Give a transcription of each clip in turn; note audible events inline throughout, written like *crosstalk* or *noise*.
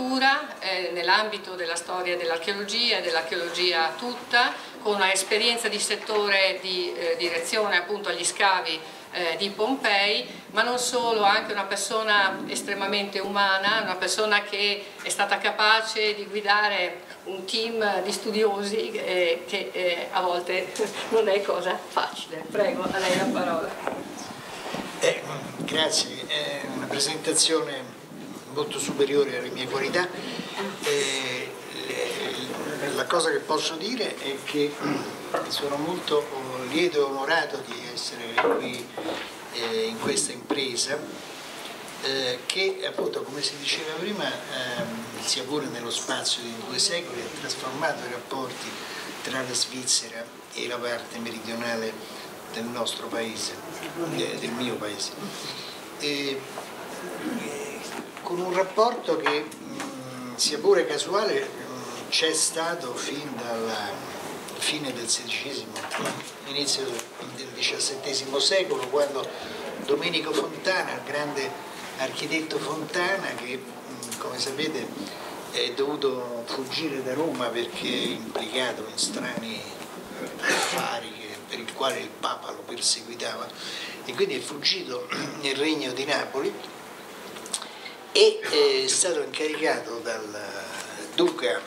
cultura eh, nell'ambito della storia dell'archeologia e dell'archeologia tutta, con un'esperienza di settore di eh, direzione appunto agli scavi eh, di Pompei, ma non solo, anche una persona estremamente umana, una persona che è stata capace di guidare un team di studiosi eh, che eh, a volte *laughs* non è cosa facile. Prego, a lei la parola. Eh, grazie, è una presentazione molto superiore alle mie qualità. Eh, la cosa che posso dire è che sono molto lieto e onorato di essere qui eh, in questa impresa eh, che appunto come si diceva prima ehm, sia pure nello spazio di due secoli ha trasformato i rapporti tra la Svizzera e la parte meridionale del nostro paese, eh, del mio paese. E, con un rapporto che mh, sia pure casuale c'è stato fin dalla fine del XVI, inizio del XVII secolo, quando Domenico Fontana, il grande architetto Fontana, che come sapete è dovuto fuggire da Roma perché è implicato in strani affari per il quale il Papa lo perseguitava. E quindi è fuggito nel regno di Napoli e è stato incaricato dal duca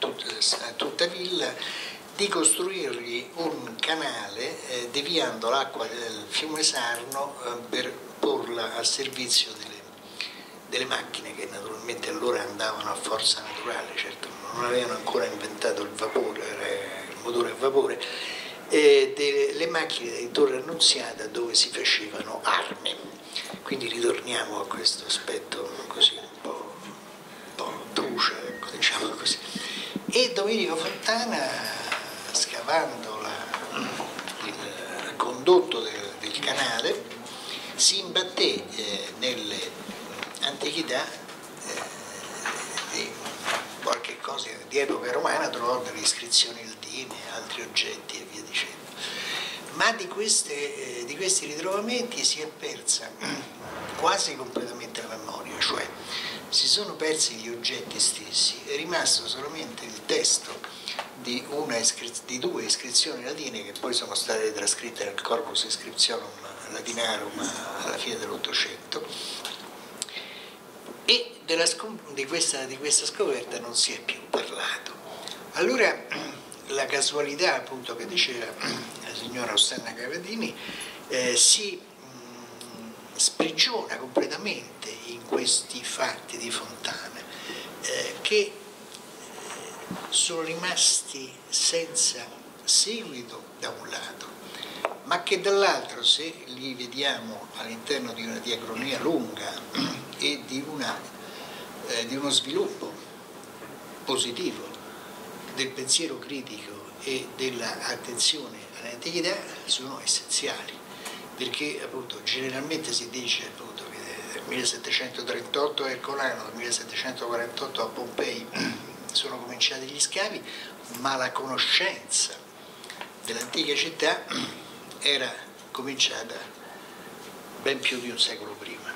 a Tuttavilla di costruirgli un canale eh, deviando l'acqua del fiume Sarno eh, per porla a servizio delle, delle, macchine che naturalmente allora andavano a forza naturale, certo non avevano ancora inventato il vapore, il motore a vapore, eh, delle macchine di Torre Annunziata dove si facevano armi. Quindi ritorniamo a questo aspetto così un po', un po truce, ecco, diciamo così. E Domenico Fontana scavando la, il condotto del, del, canale, si imbatté eh, nelle antichità eh, di cosa di epoca romana, trovò delle iscrizioni latine, altri oggetti e via dicendo. Ma di, queste, eh, di questi ritrovamenti si è persa *clears throat* quasi completamente la memoria, cioè si sono persi gli oggetti stessi, è rimasto solamente il testo di, di, due iscrizioni latine che poi sono state trascritte nel Corpus Inscriptionum Latinarum alla fine dell'Ottocento di, questa, di questa scoperta non si è più parlato. Allora *clears throat* la casualità appunto che diceva *clears throat* la signora Ostanna Cavadini eh, si mh, sprigiona completamente in questi fatti di Fontana eh, che sono rimasti senza seguito da un lato, ma che dall'altro se li vediamo all'interno di una diacronia lunga *clears throat* eh, di uno sviluppo positivo del pensiero critico e dell'attenzione all'antichità sono essenziali perché appunto generalmente si dice appunto che nel 1738 a Ercolano, nel 1748 a Pompei *clears throat* sono cominciati gli scavi, ma la conoscenza dell'antica città *clears throat* era cominciata ben più di un secolo prima.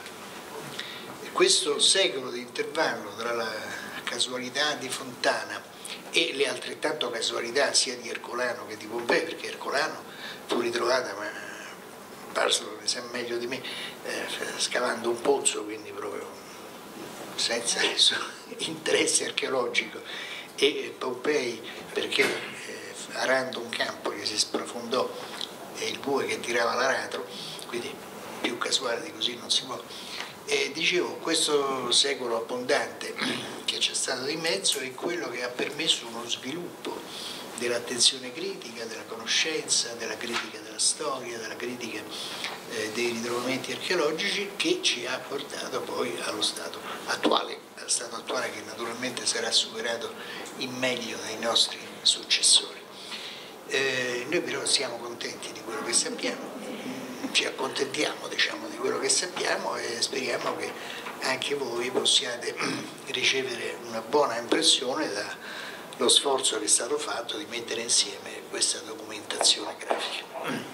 Questo secolo di intervallo tra la casualità di Fontana e le altrettanto casualità sia di Ercolano che di Pompei, perché Ercolano fu ritrovata, ma Parsolo ne sa meglio di me, eh, scavando un pozzo, quindi proprio senza *laughs* interesse archeologico e Pompei perché eh, arando un campo che si sprofondò e il bue che tirava l'aratro, quindi più casuale di così non si può. E dicevo, questo secolo abbondante che c'è stato di mezzo è quello che ha permesso uno sviluppo dell'attenzione critica, della conoscenza, della critica della storia, della critica eh, dei ritrovamenti archeologici che ci ha portato poi allo stato attuale, allo stato attuale che naturalmente sarà superato in meglio dai nostri successori. Eh, noi però siamo contenti di quello che sappiamo, ci accontentiamo diciamo, di quello che sappiamo e speriamo che anche voi possiate *clears throat* ricevere una buona impressione dallo sforzo che è stato fatto di mettere insieme questa documentazione grafica. *clears throat*